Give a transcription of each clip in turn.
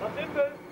Was Nach denn?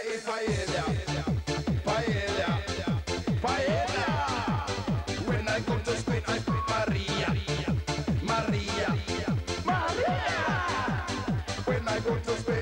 Eat paella. Paella. Paella. When I go to Spain, I eat Maria. Maria. Maria. When I go to Spain,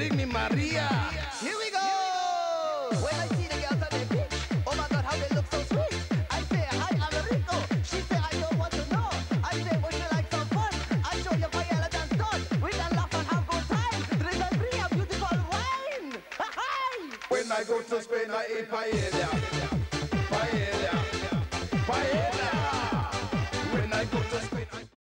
bring me Maria. Here we go. When I see the girls on the beach, oh my God, how they look so sweet. I say, hi, I'm Rico. She say, I don't want to know. I say, would you like some fun? I show you Payala dance done. We can laugh and have good time. Drink and free a beautiful wine. When I go to Spain, I eat paella. Paella. Paella.